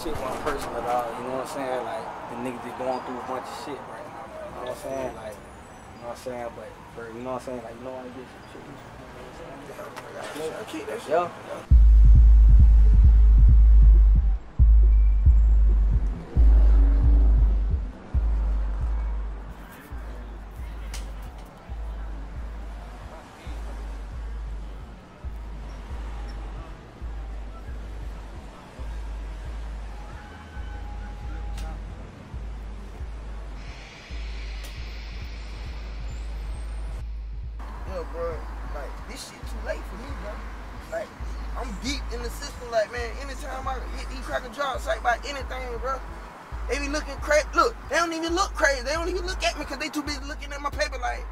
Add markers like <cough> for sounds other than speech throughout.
shit wasn't personal at all, you know what I'm saying? Like, the niggas just going through a bunch of shit right now, man. You know what I'm saying? Like, you know what I'm saying? But, for, you know what I'm saying? Like, you know what I get some shit. You Bro. Like, this shit too late for me, bro. Like, I'm deep in the system. Like, man, anytime I hit these cracker job site by anything, bro, they be looking crazy. Look, they don't even look crazy. They don't even look at me because they too busy looking at my paper like,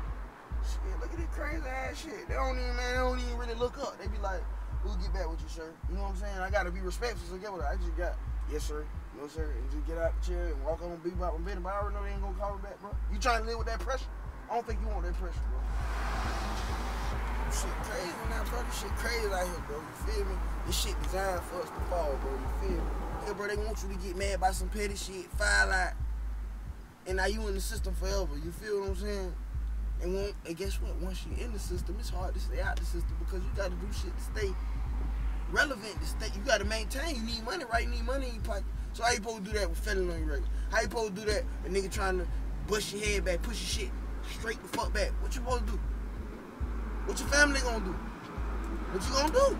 shit, look at this crazy ass shit. They don't even, man, they don't even really look up. They be like, we'll get back with you, sir. You know what I'm saying? I gotta be respectful, so get what I just got. Yes, sir. No, sir. And just get out the chair and walk on be about my business. But I already know they ain't gonna call me back, bro. You trying to live with that pressure? I don't think you want that pressure, bro. Shit crazy now, bro. This shit crazy out here, bro. You feel me? This shit designed for us to fall, bro. You feel me? Yeah, bro, they want you to get mad by some petty shit, file out, and now you in the system forever. You feel what I'm saying? And, when, and guess what? Once you in the system, it's hard to stay out the system because you got to do shit to stay relevant. To stay, you got to maintain. You need money, right? You need money in your pocket. So how you supposed to do that with your record? How you supposed to do that? A nigga trying to bust your head back, push your shit straight the fuck back. What you supposed to do? What your family gonna do? What you gonna do?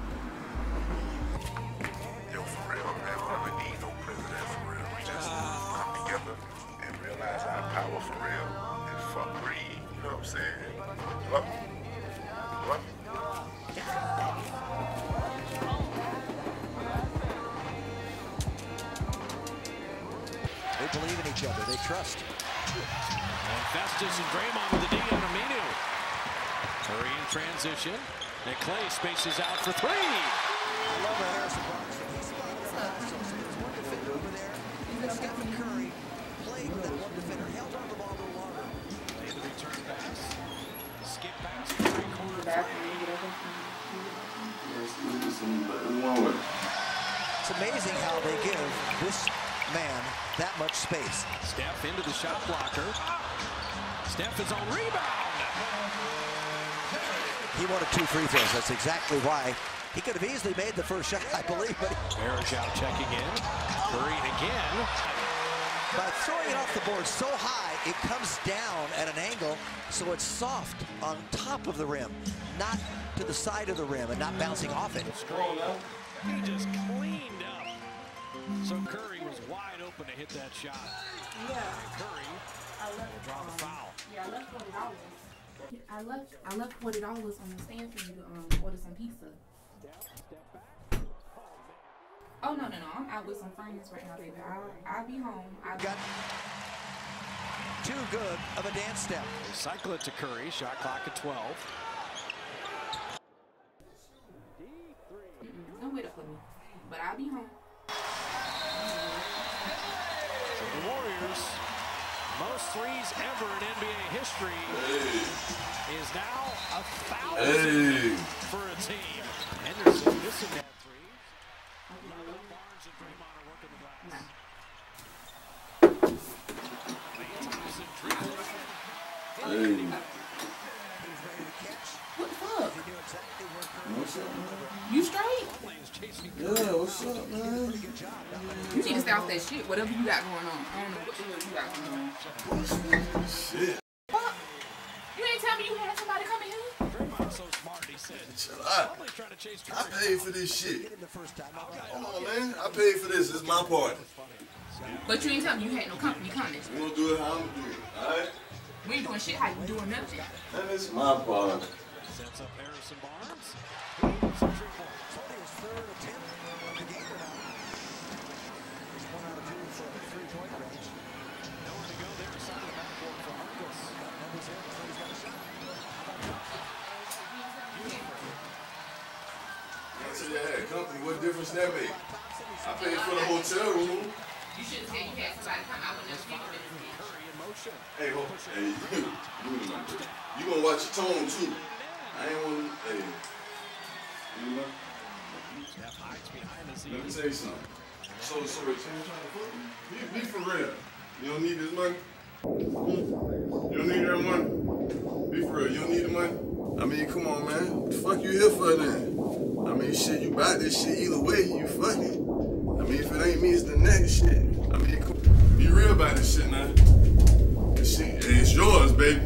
Yo, for real, man, we never need no president for real. We just come together and realize our power for real and fuck greed. You know what I'm saying? Look, look. They believe in each other. They trust. And Festus and Draymond with the D on Aminu. Curry in transition. And Klay spaces out for three. I love that Harrison Barnes. He spotted. So there's one defender over there. Stephen Curry played with that one defender, held on the ball a little longer. Made the return pass. Skip pass. Three corner It's amazing how they give this man that much space. Steph into the shot blocker. Steph is on rebound. He wanted two free throws. That's exactly why. He could have easily made the first shot, I believe, but Varejao checking in. Curry again. by throwing it off the board so high, it comes down at an angle, so it's soft on top of the rim, not to the side of the rim and not bouncing off it. He just cleaned up. So Curry was wide open to hit that shot. Yeah, Curry I left. draw the foul. Yeah, I left. I left. I forty dollars on the stand for you to um, order some pizza. Oh no no no! I'm out with some friends right now, baby. I'll I'll be home. I'll be Got too good of a dance step. They cycle it to Curry. Shot clock at 12. Mm-mm, don't wait up for me. But I'll be home. Most threes ever in NBA history, is now a thousand for a team. Henderson missing that three. Barnes and Draymond are working the glass. No. Klay Thompson dribbling. What the? You straight? Klay is chasing Yeah, what's up, man? You need to stay off that shit. Whatever you got going on. I don't know what the hell you got going on. Shit. Fuck. You ain't tell me you had somebody coming here. Draymond so smart, he said. Chill out. Only trying to chase I paid for this shit. Hit him the first time. Come on, man. I paid for this. This is my party. But you ain't tell me you had no company coming. We gonna do it how I'm gonna do it. Alright? We ain't doing shit how you doing nothing. And it's my party. Sets up Harrison Barnes. He's a three point. It's only his third attempt of the game tonight. He's one out of three-point range. Nowhere to go there side of the backboard for Harkless. Numbers in, so he's got a shot. I said, yeah, company what difference that make? I paid for the hotel room. You shouldn't say you had somebody come in this bitch. Hey, ho, hey, you, <laughs> you, you gonna watch your tone too. I ain't want to, hey, you know? Let me tell you something. So, so, you me? Be, be for real. You don't need this money? Hmm? You don't need that money? Be for real. You don't need the money? I mean, come on, man. What the fuck you here for then? I mean, shit, you buy this shit either way, you fucking. I mean, if it ain't me, it's the next shit. I mean, be real about this shit man. This shit, it's yours, baby.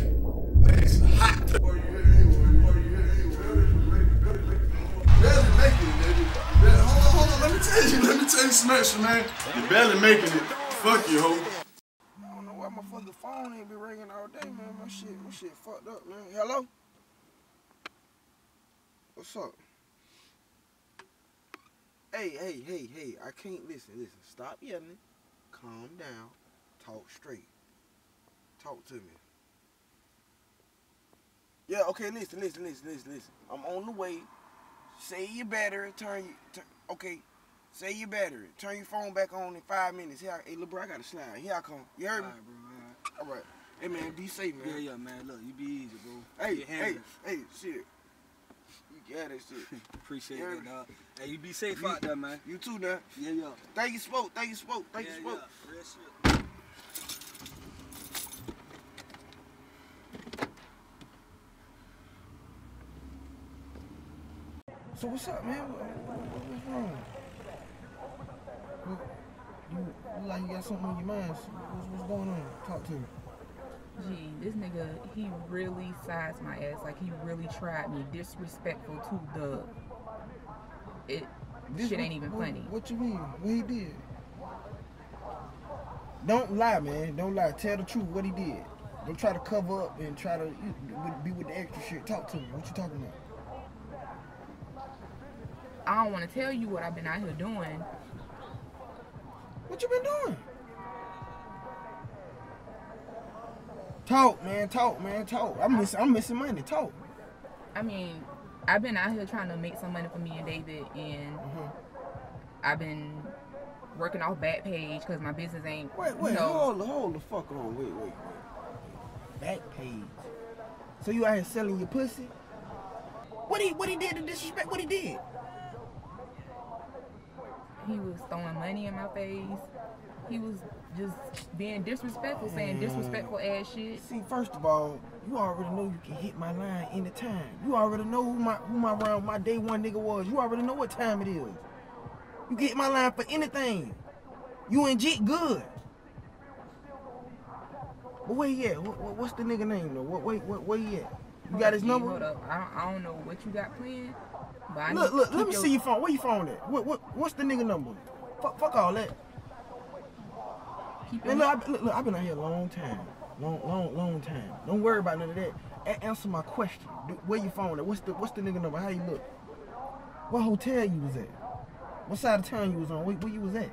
It's hot. Tell you. Let me tell you extra, man. You're barely making it. Fuck you, hoe. I don't know why my fucking phone ain't been ringing all day, man. My shit, my shit fucked up, man. Hello? What's up? Hey, hey, hey, hey, I can't listen. Listen, stop yelling. Calm down. Talk straight. Talk to me. Yeah, okay, listen, listen, listen, listen, listen. I'm on the way. Say your battery, turn you, turn, okay. Say your battery. Turn your phone back on in five minutes. Here, I, hey, little bro, I gotta slide. Here I come. You heard me? Alright, bro. All right. Hey, man, be safe, man. yeah, yeah, man. Look, you be easy, bro. Hey, hey, hey, shit. You got <laughs> that shit. Appreciate Yeah. that, dog. Hey, you be safe You- out there, man. You too, now. Yeah, yeah. Thank you, spoke. Thank you, spoke. Thank yeah, you, spoke. yeah. Real shit. So what's up, man? What, what, what's wrong? What, you, like you got something on your mind? What's, what's going on? Talk to me. Gee, this nigga, he really sized my ass. Like he really tried me. Disrespectful to the. It This shit what- ain't even what, funny. What you mean? What he did? Don't lie, man. Don't lie. Tell the truth. What he did. Don't try to cover up and try to you- be with the extra shit. Talk to me. What you talking about? I don't want to tell you what I've been out here doing. What you been doing? Talk, man. Talk, man. Talk. I'm missing. I'm missing money. Talk. I mean, I've been out here trying to make some money for me and David, and Mhm. I've been working off Backpage because my business ain't. Wait, wait, you know, hold the, hold the fuck on. Wait, wait, wait. Back page. So you out here selling your pussy? What he what he did to disrespect? What he did? He was throwing money in my face. He was just being disrespectful, saying disrespectful ass shit. See, first of all, you already know you can hit my line anytime. You already know who my who my round my day one nigga was. You already know what time it is. You get my line for anything. You and Jit good. But where he at? What, what, what's the nigga name though? What, wait, what, where he at? You got his number? Hold up. I don't, I don't know what you got planned, but I Look, look, let me your- see your phone. Where your phone at? What, what, what's the nigga number? Fuck, fuck all that. Keep Man, look, I, look, look, I've been out here a long time. Long, long, long time. Don't worry about none of that. A- answer my question. Where your phone at? What's the, what's the nigga number? How you look? What hotel you was at? What side of town you was on? Where, where you was at?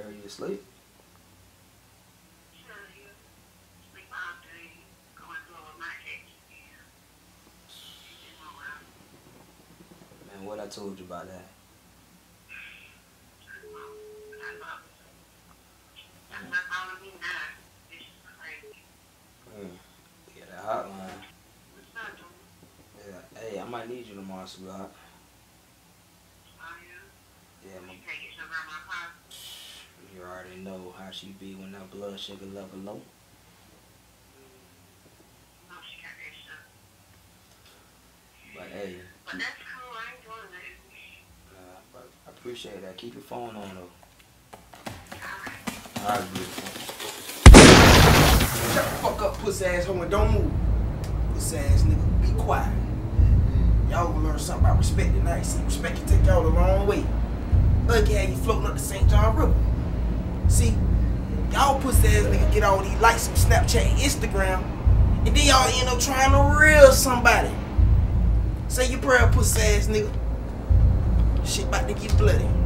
Girl, you asleep? Man, what I told you about that? Mm. Yeah, that hotline. Yeah. Hey, I might need you tomorrow, sweetheart. Yeah, my, how she be when that blood sugar level low. No, she got that shit. But hey, But that's cool. I ain't doing that. uh, but I appreciate that. Keep your phone on though. Alright, beautiful. Shut the fuck up, pussy ass hoe, and don't move. Pussy ass nigga, be quiet. Y'all gonna learn something about respect tonight. See, respect can take y'all the wrong way. Ugly how you floating up the St. John River. See, y'all pussy ass nigga get all these likes on Snapchat Instagram, and then y'all end up trying to reel somebody. Say your prayer, pussy ass nigga. Shit about to get bloody.